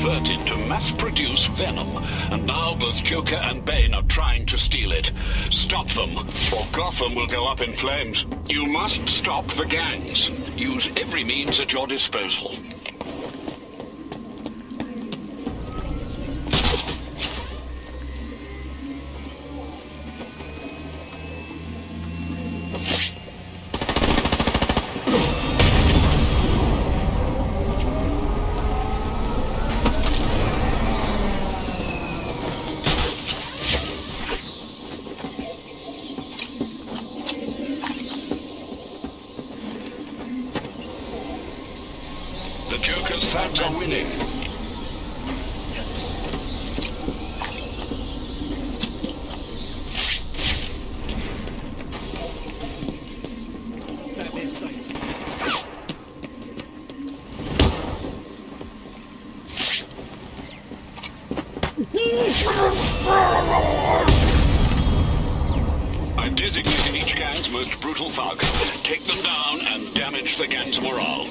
converted to mass-produce venom, and now both Joker and Bane are trying to steal it. Stop them, or Gotham will go up in flames. You must stop the gangs. Use every means at your disposal. The Joker's thugs are winning. I've designated each gang's most brutal thug. Take them down and damage the gang's morale.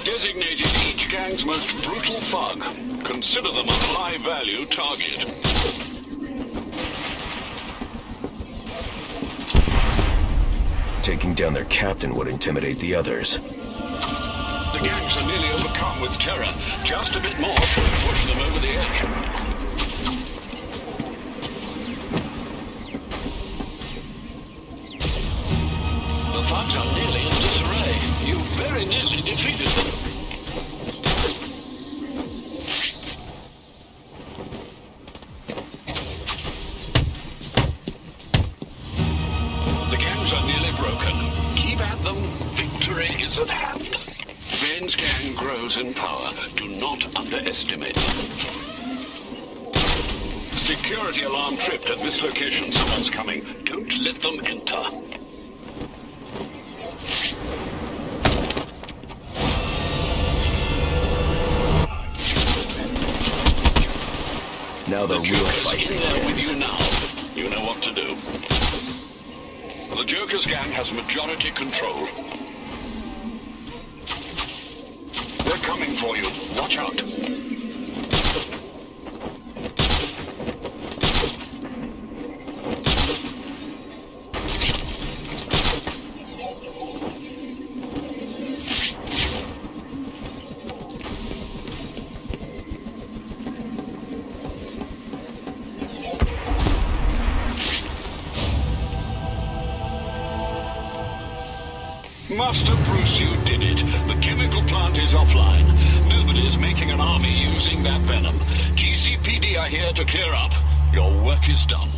I've designated each gang's most brutal thug. Consider them a high-value target. Taking down their captain would intimidate the others. The gangs are nearly overcome with terror. Just a bit more should push them over the edge. The thugs are The gangs are nearly broken. Keep at them. Victory is at hand. Bane's gang grows in power. Do not underestimate them. Security alarm tripped at this location. Someone's coming. Don't let them enter. Now the The real fight begins. you now. You know what to do. The Joker's gang has majority control. They're coming for you. Watch out. Master Bruce, you did it. The chemical plant is offline. Nobody's making an army using that venom. GCPD are here to clear up. Your work is done.